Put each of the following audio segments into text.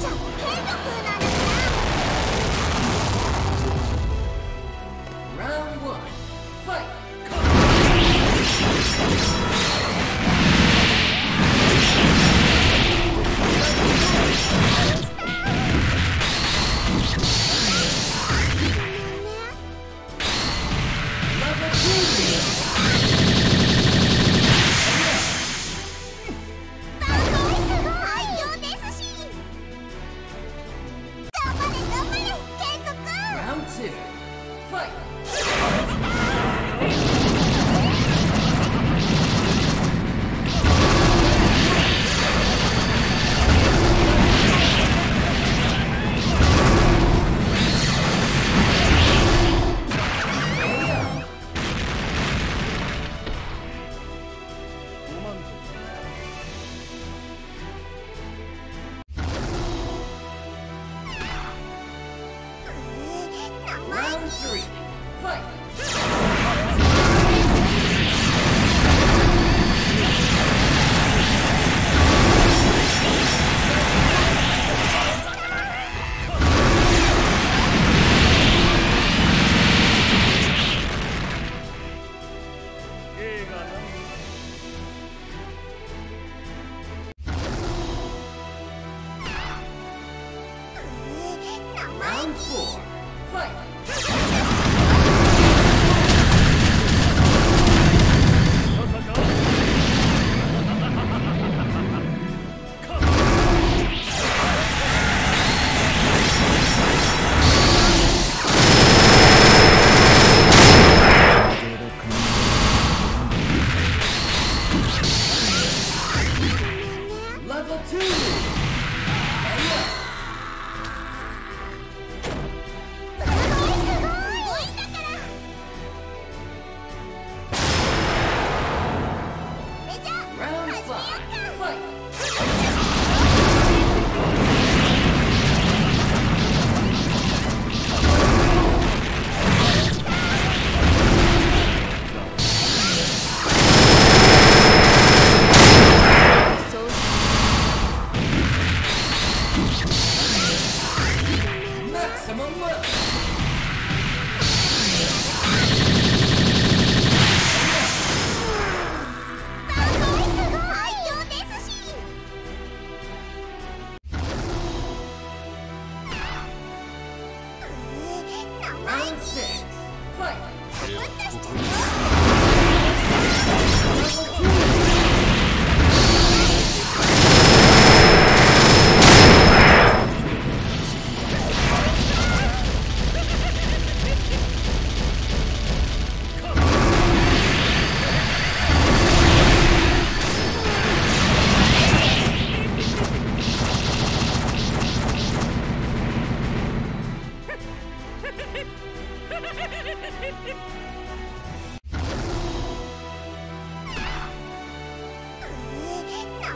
ちゃんも継なの。Fight! 难度，快！level two. maximum lift. Six, five.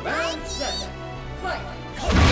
Round seven. Fight!